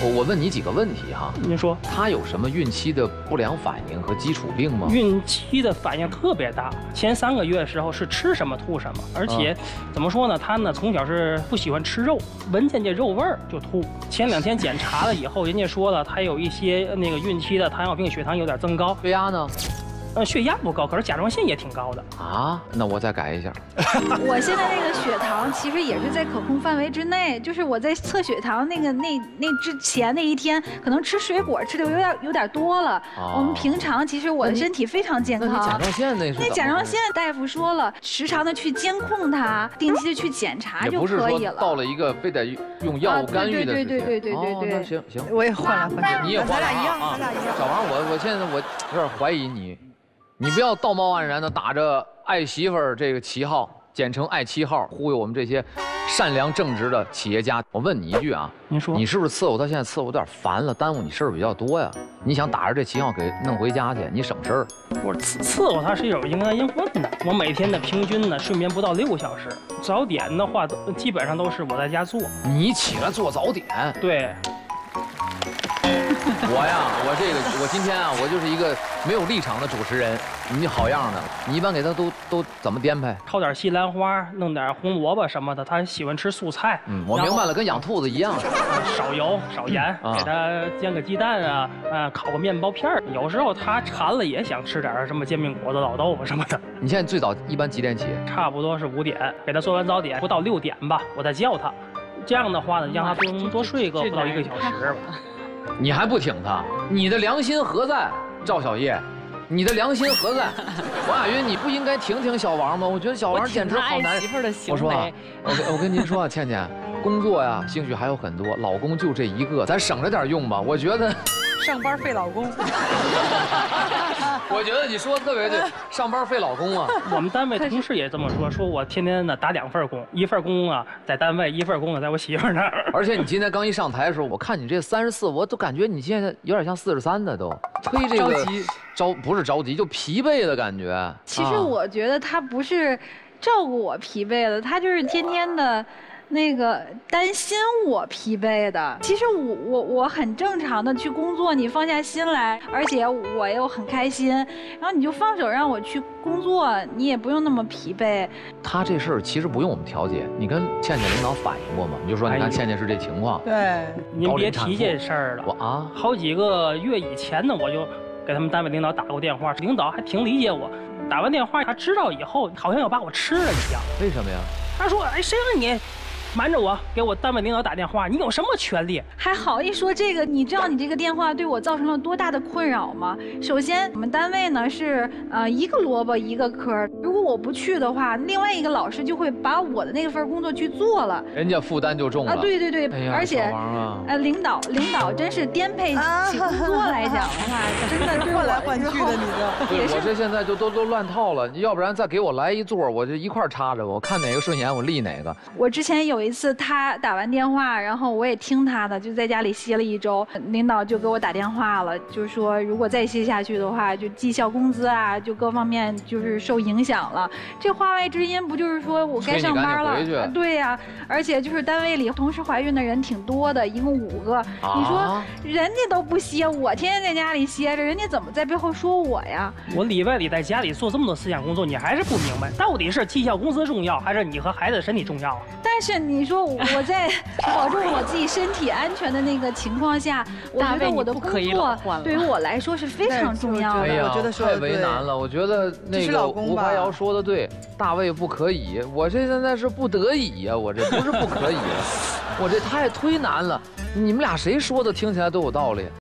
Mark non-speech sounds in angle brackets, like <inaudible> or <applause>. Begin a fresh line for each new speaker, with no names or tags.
我我问你几个问题哈，
您说
他有什么孕期的不良反应和基础病吗？
孕期的反应特别大，前三个月的时候是吃什么吐什么，而且怎么说呢，他呢从小是不喜欢吃肉，闻见这肉味儿就吐。前两天检查了以后，人家说了他有一些那个孕期的糖尿病，血糖有点增高，
血压呢？
呃，血压不高，可是甲状腺也挺高的。
啊，那我再改一下。<laughs>
我现在那个血糖其实也是在可控范围之内，就是我在测血糖那个那那之前那一天，可能吃水果吃的有点有点多了。
哦
我们平常其实我的身体非常健
那甲
康。
状腺那是
那甲状腺大夫说了，时常的去监控它，定期的去检查就可以了。
到了一个非得用药物
啊
干预的
对
时间。
对对对对对
哦
对
那行行，
我也换了换了，
你也换了
咱俩一样，
啊
咱俩一样。
小王，我我现在我有点怀疑你，你不要道貌岸然的打着爱媳妇儿这个旗号，简称爱妻号，忽悠我们这些善良正直的企业家。我问你一句啊，
您说
你是不是伺候他现在伺候有点烦了，耽误你事儿比较多呀？你想打着这旗号给弄回家去，你省事儿。
我伺伺候他是有应该应分的。我每天的平均呢睡眠不到六个小时，早点的话都基本上都是我在家做。
你起来做早点，
对，<laughs>
我呀，我这个我今天啊，我就是一个没有立场的主持人。你好样的，你一般给他都都怎么编排？
炒点西兰花，弄点红萝卜什么的，他喜欢吃素菜。
嗯，我明白了，跟养兔子一样。<laughs>
少油少盐，
啊
给他煎个鸡蛋啊，呃，烤个面包片儿。有时候他馋了也想吃点什么煎饼果子、老豆腐什么的。
你现在最早一般几点起？
差不多是五点，给他做完早点，不到六点吧，我再叫他。这样的话呢，让他多多睡个不到一个小时吧。
你还不挺他？你的良心何在，赵小叶？你的良心何在？<laughs> 王亚云，你不应该挺挺小王吗？我觉得小王简直好男人。
媳妇儿的行
我说啊，，我跟我跟您说啊，倩倩，工作呀，兴许还有很多，老公就这一个，咱省着点用吧。我觉得，
上班费老公，<laughs>
我觉得你说的特别对，<laughs> 上班费老公啊。
我们单位同事也这么说，说我天天呢打两份工，一份工啊在单位，一份工啊在我媳妇儿那儿。<laughs>
而且你今天刚一上台的时候，我看你这三十四，我都感觉你现在有点像四十三的都，忒这个
着急
着不是着急，就疲惫的感觉。
其实
啊
我觉得他不是照顾我疲惫了，他就是天天的。那个担心我疲惫的，其实我我我很正常的去工作，你放下心来，而且我又很开心，然后你就放手让我去工作，你也不用那么疲惫。
他这事儿其实不用我们调解，你跟倩倩领导反映过吗？你就说，你看倩倩是这情况，
对，
您别提这事儿了，
我啊，
好几个月以前呢，我就给他们单位领导打过电话，领导还挺理解我。打完电话，他知道以后，好像要把我吃了一样。
为什么呀？
他说：“哎，谁让你瞒着我给我单位领导打电话？你有什么权利？
还好一说这个，你知道你这个电话对我造成了多大的困扰吗？首先，我们单位呢是呃一个萝卜一个坑，如果我不去的话，另外一个老师就会把我的那份工作去做了
人家负担就重了。
啊！对对对，
哎，
而且呃，领导，领导真是颠沛起工作来讲的话，真的对
换来换去的，你这。
对
也是
我这现在就都都乱套了，要不然再给我来一座，我就一块插着，我看哪个顺眼我立哪个。
我之前有一次，他打完电话，然后我也听他的，就在家里歇了一周。领导就给我打电话了，就是说如果再歇下去的话，就绩效工资啊，就各方面就是受影响了。这话外之音不就是说我该上班了？对呀、而且就是单位里同时怀孕的人挺多的，一共五个。你说
啊
人家都不歇，我天天在家里歇着，人家怎么在背后说我呀？
我里外里在家里做这么多思想工作，你还是不明白，到底是绩效工资重要，还是你和孩子身体重要啊？
但是你说我我 <laughs> 在保证我自己身体安全的那个情况下，<laughs> 我觉得我的工
你不可以老
作对于我来说是非常重要的。
哎呀，
我觉得说
太为难了。我觉得那个吴华瑶说的对，大卫不可以，我这现在是不得已呀、我这不是不可以，<laughs> 我这太忒难了。你们俩谁说的听起来都有道理。